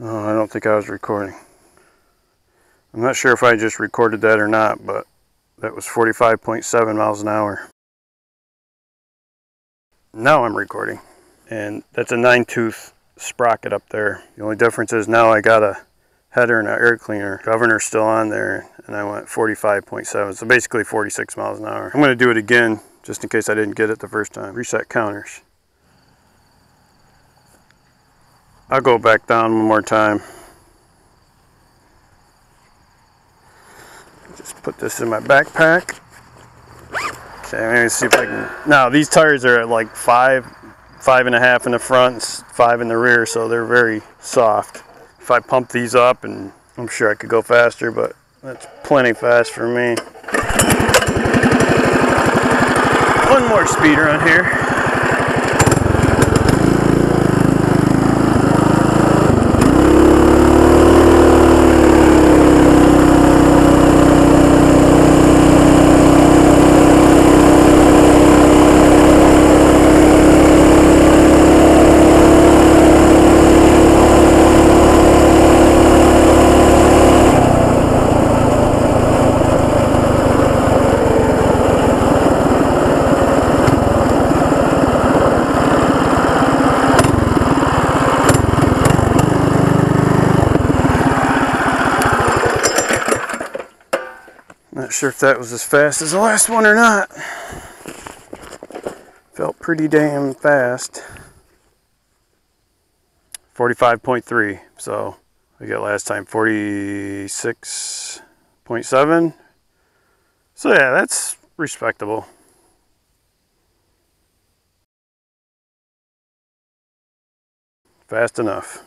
Oh, I don't think I was recording. I'm not sure if I just recorded that or not, but that was 45.7 miles an hour. Now I'm recording. And that's a nine tooth sprocket up there. The only difference is now I got a header and an air cleaner. Governor's still on there and I went 45.7. So basically 46 miles an hour. I'm going to do it again just in case I didn't get it the first time. Reset counters. I'll go back down one more time. Just put this in my backpack. Okay, let me see if I can. Now these tires are at like five, five and a half in the front, five in the rear, so they're very soft. If I pump these up, and I'm sure I could go faster, but that's plenty fast for me. One more speeder on here. Not sure if that was as fast as the last one or not. Felt pretty damn fast. 45.3. So I got last time 46.7. So yeah, that's respectable. Fast enough.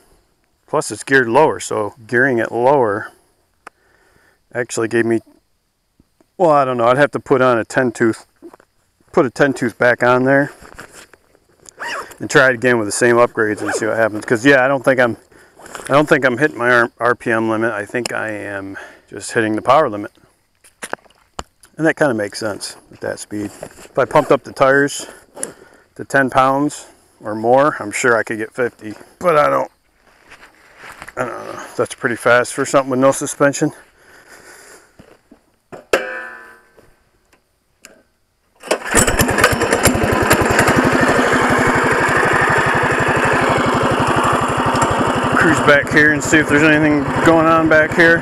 Plus it's geared lower, so gearing it lower actually gave me well, I don't know. I'd have to put on a 10 tooth, put a 10 tooth back on there and try it again with the same upgrades and see what happens. Because yeah, I don't think I'm, I don't think I'm hitting my RPM limit. I think I am just hitting the power limit. And that kind of makes sense at that speed. If I pumped up the tires to 10 pounds or more, I'm sure I could get 50. But I don't, I don't know. That's pretty fast for something with no suspension. Cruise back here and see if there's anything going on back here.